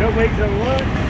No legs on one.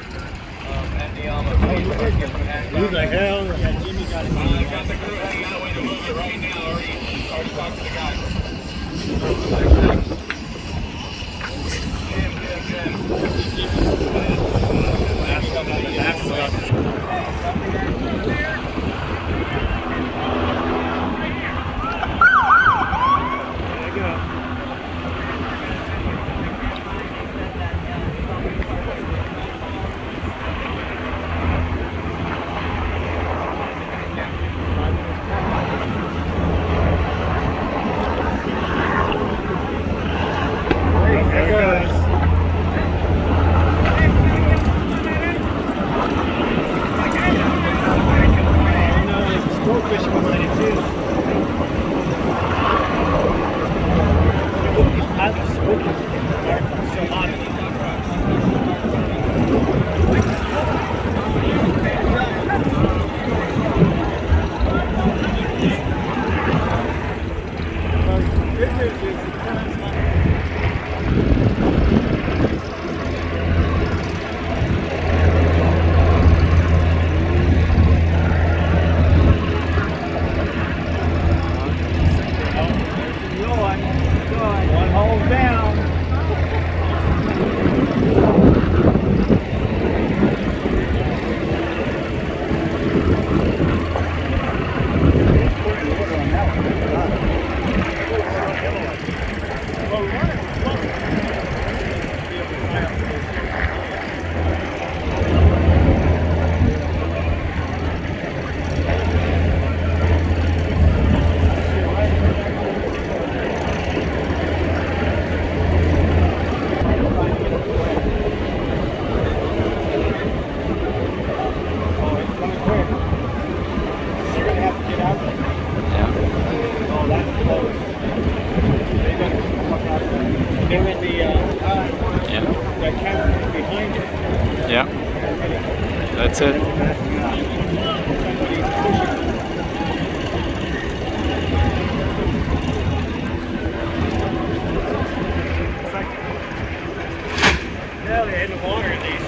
He's like, hell yeah, Jimmy got it. Thank They're in the, uh, yeah. behind it. Yeah. That's it. Yeah, they had the water at least.